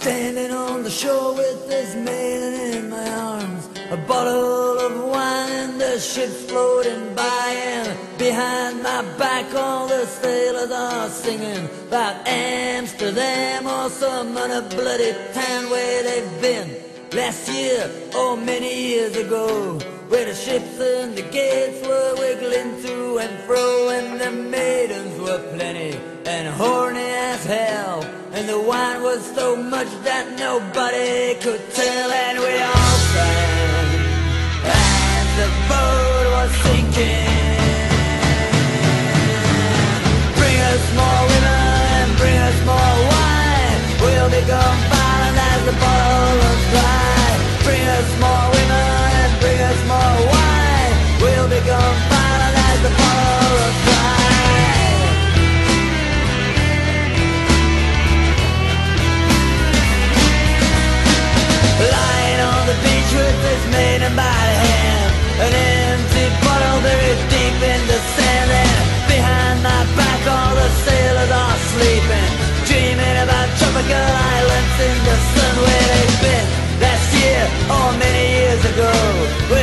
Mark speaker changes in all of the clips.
Speaker 1: Standing on the shore with this maiden in my arms, a bottle of wine and the ship floating by, and behind my back all the sailors are singing about Amsterdam or some other bloody town where they've been last year or many years ago, where the ships and the gates were wiggling to and fro, and the maidens were plenty and horny as hell. And the wine was so much that nobody could tell And we all sang as the boat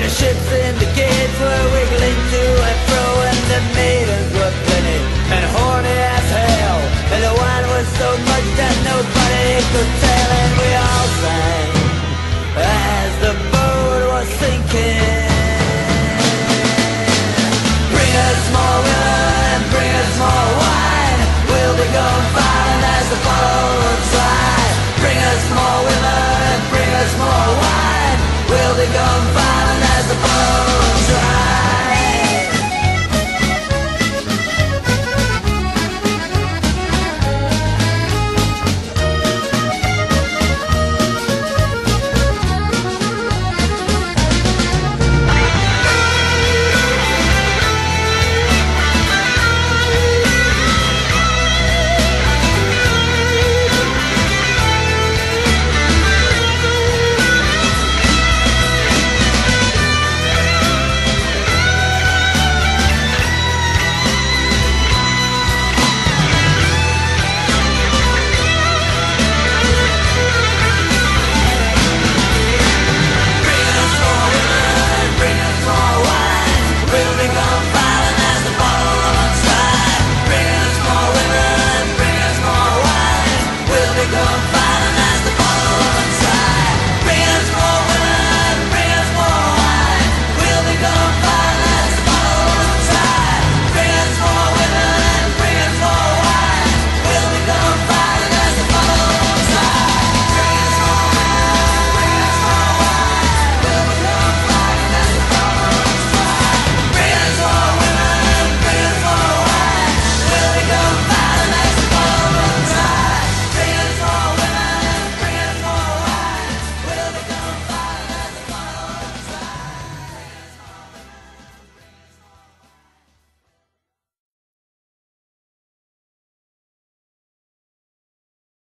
Speaker 1: the ships and the gates were wiggling to and fro And the maidens were plenty and horny as hell And the wine was so much that nobody could tell. And we all sang as the boat was sinking